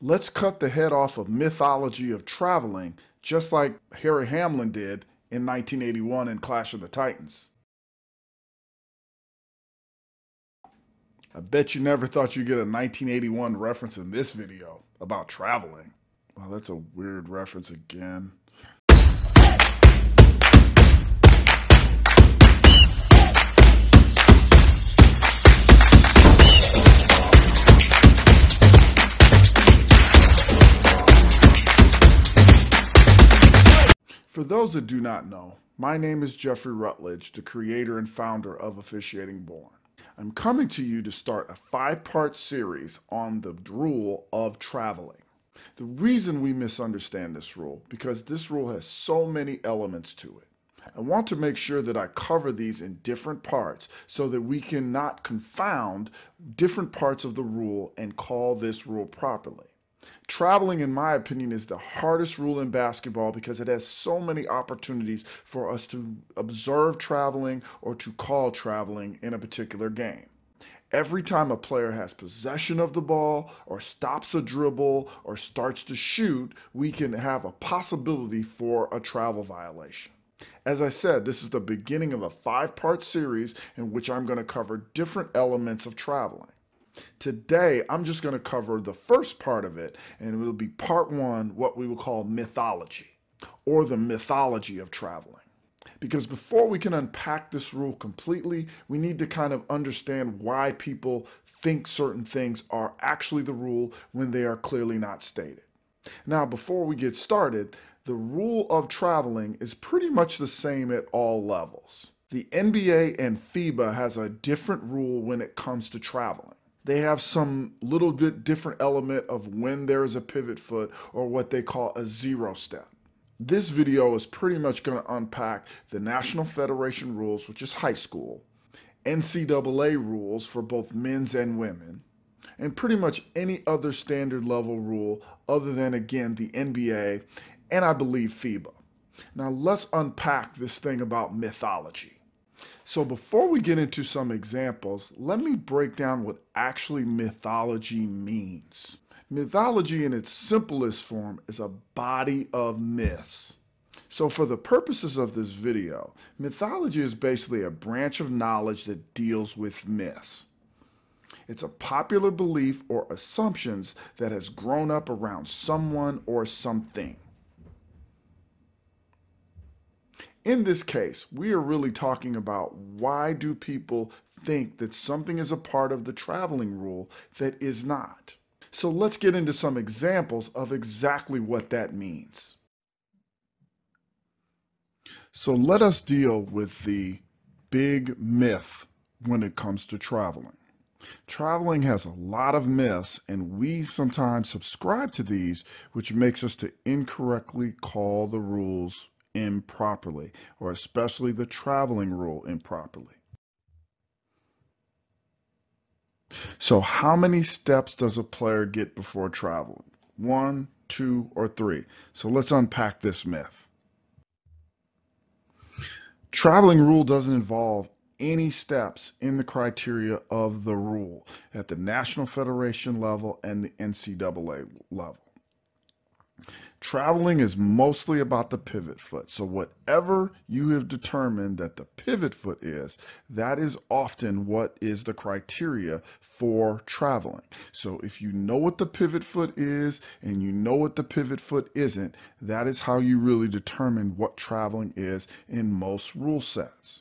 Let's cut the head off of mythology of traveling, just like Harry Hamlin did in 1981 in Clash of the Titans. I bet you never thought you'd get a 1981 reference in this video about traveling. Well, that's a weird reference again. For those that do not know, my name is Jeffrey Rutledge, the creator and founder of Officiating Born. I'm coming to you to start a five part series on the rule of traveling. The reason we misunderstand this rule, because this rule has so many elements to it. I want to make sure that I cover these in different parts so that we can not confound different parts of the rule and call this rule properly. Traveling, in my opinion, is the hardest rule in basketball because it has so many opportunities for us to observe traveling or to call traveling in a particular game. Every time a player has possession of the ball or stops a dribble or starts to shoot, we can have a possibility for a travel violation. As I said, this is the beginning of a five part series in which I'm going to cover different elements of traveling. Today, I'm just going to cover the first part of it, and it will be part one, what we will call mythology, or the mythology of traveling. Because before we can unpack this rule completely, we need to kind of understand why people think certain things are actually the rule when they are clearly not stated. Now, before we get started, the rule of traveling is pretty much the same at all levels. The NBA and FIBA has a different rule when it comes to traveling they have some little bit different element of when there is a pivot foot or what they call a zero step. This video is pretty much going to unpack the National Federation rules, which is high school, NCAA rules for both men's and women, and pretty much any other standard level rule other than, again, the NBA and I believe FIBA. Now let's unpack this thing about mythology. So before we get into some examples, let me break down what actually mythology means. Mythology in its simplest form is a body of myths. So for the purposes of this video, mythology is basically a branch of knowledge that deals with myths. It's a popular belief or assumptions that has grown up around someone or something. In this case, we are really talking about why do people think that something is a part of the traveling rule that is not. So let's get into some examples of exactly what that means. So let us deal with the big myth when it comes to traveling. Traveling has a lot of myths, and we sometimes subscribe to these, which makes us to incorrectly call the rules improperly, or especially the traveling rule improperly. So how many steps does a player get before traveling? One, two, or three? So let's unpack this myth. Traveling rule doesn't involve any steps in the criteria of the rule at the National Federation level and the NCAA level. Traveling is mostly about the pivot foot. So whatever you have determined that the pivot foot is, that is often what is the criteria for traveling. So if you know what the pivot foot is and you know what the pivot foot isn't, that is how you really determine what traveling is in most rule sets.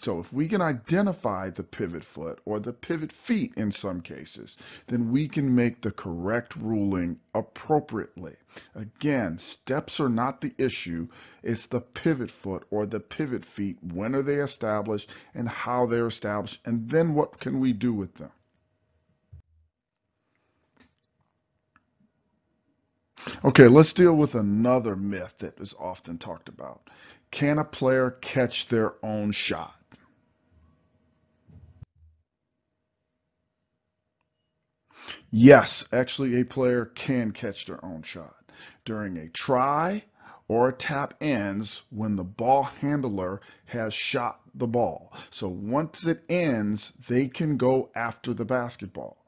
So if we can identify the pivot foot or the pivot feet in some cases, then we can make the correct ruling appropriately. Again, steps are not the issue. It's the pivot foot or the pivot feet. When are they established and how they're established? And then what can we do with them? Okay, let's deal with another myth that is often talked about. Can a player catch their own shot? Yes, actually, a player can catch their own shot. During a try or a tap ends when the ball handler has shot the ball. So once it ends, they can go after the basketball.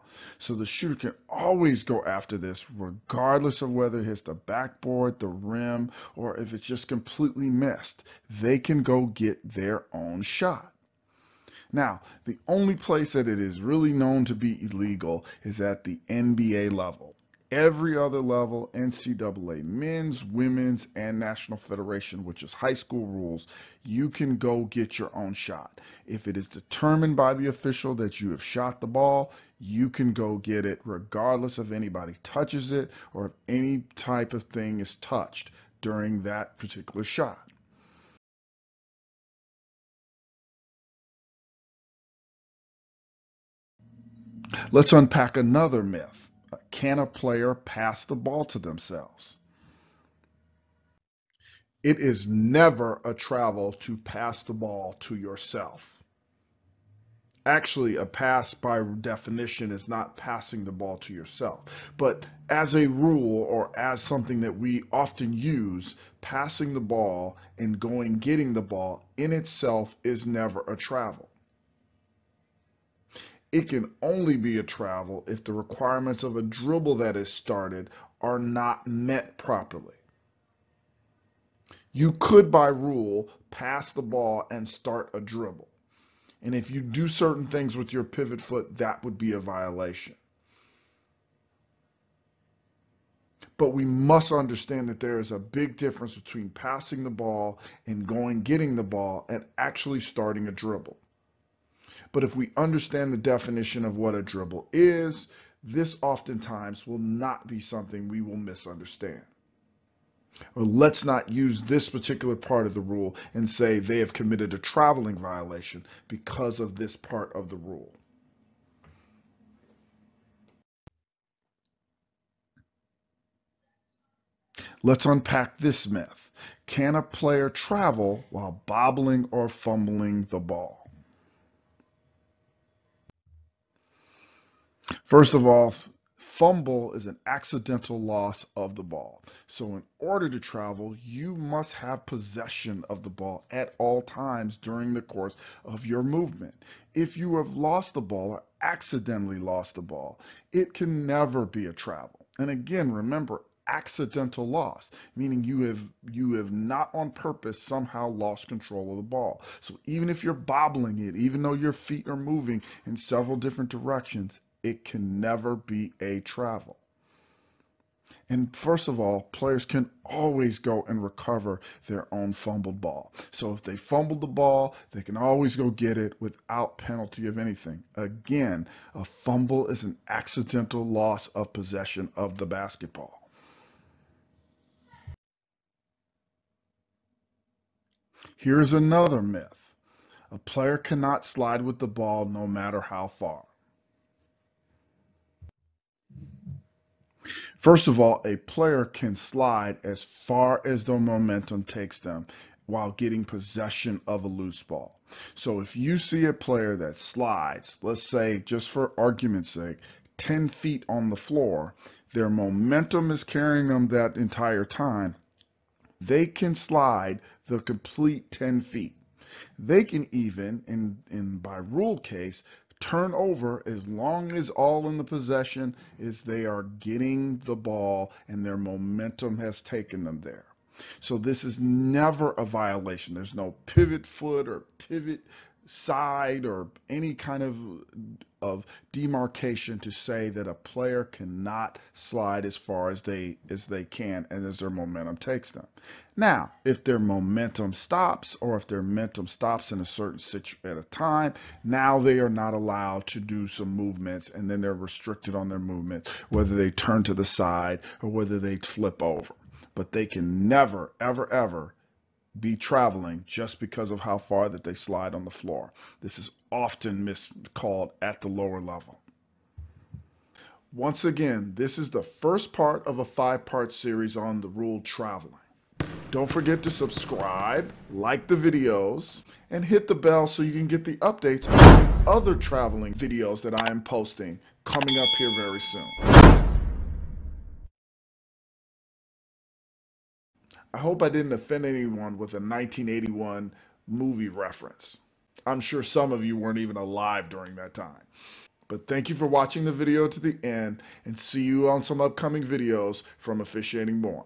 So the shooter can always go after this, regardless of whether it hits the backboard, the rim, or if it's just completely missed. They can go get their own shot. Now, the only place that it is really known to be illegal is at the NBA level every other level, NCAA, men's, women's, and national federation, which is high school rules, you can go get your own shot. If it is determined by the official that you have shot the ball, you can go get it regardless of anybody touches it or if any type of thing is touched during that particular shot. Let's unpack another myth can a player pass the ball to themselves? It is never a travel to pass the ball to yourself. Actually, a pass by definition is not passing the ball to yourself. But as a rule or as something that we often use, passing the ball and going getting the ball in itself is never a travel it can only be a travel if the requirements of a dribble that is started are not met properly. You could, by rule, pass the ball and start a dribble. And if you do certain things with your pivot foot, that would be a violation. But we must understand that there is a big difference between passing the ball and going getting the ball and actually starting a dribble. But if we understand the definition of what a dribble is, this oftentimes will not be something we will misunderstand. Or let's not use this particular part of the rule and say they have committed a traveling violation because of this part of the rule. Let's unpack this myth. Can a player travel while bobbling or fumbling the ball? First of all, fumble is an accidental loss of the ball. So in order to travel, you must have possession of the ball at all times during the course of your movement. If you have lost the ball or accidentally lost the ball, it can never be a travel. And again, remember, accidental loss, meaning you have you have not on purpose somehow lost control of the ball. So even if you're bobbling it, even though your feet are moving in several different directions, it can never be a travel. And first of all, players can always go and recover their own fumbled ball. So if they fumbled the ball, they can always go get it without penalty of anything. Again, a fumble is an accidental loss of possession of the basketball. Here's another myth. A player cannot slide with the ball no matter how far. First of all, a player can slide as far as the momentum takes them while getting possession of a loose ball. So if you see a player that slides, let's say just for argument's sake, 10 feet on the floor, their momentum is carrying them that entire time, they can slide the complete 10 feet. They can even, in, in by rule case, turn over as long as all in the possession is they are getting the ball and their momentum has taken them there. So this is never a violation. There's no pivot foot or pivot side or any kind of of demarcation to say that a player cannot slide as far as they as they can and as their momentum takes them. Now, if their momentum stops or if their momentum stops in a certain situ at a time, now they are not allowed to do some movements and then they're restricted on their movement, whether they turn to the side or whether they flip over. But they can never, ever, ever be traveling just because of how far that they slide on the floor. This is often miscalled at the lower level. Once again, this is the first part of a five-part series on the rule traveling. Don't forget to subscribe, like the videos, and hit the bell so you can get the updates on the other traveling videos that I am posting coming up here very soon. I hope I didn't offend anyone with a 1981 movie reference. I'm sure some of you weren't even alive during that time. But thank you for watching the video to the end and see you on some upcoming videos from Officiating Born.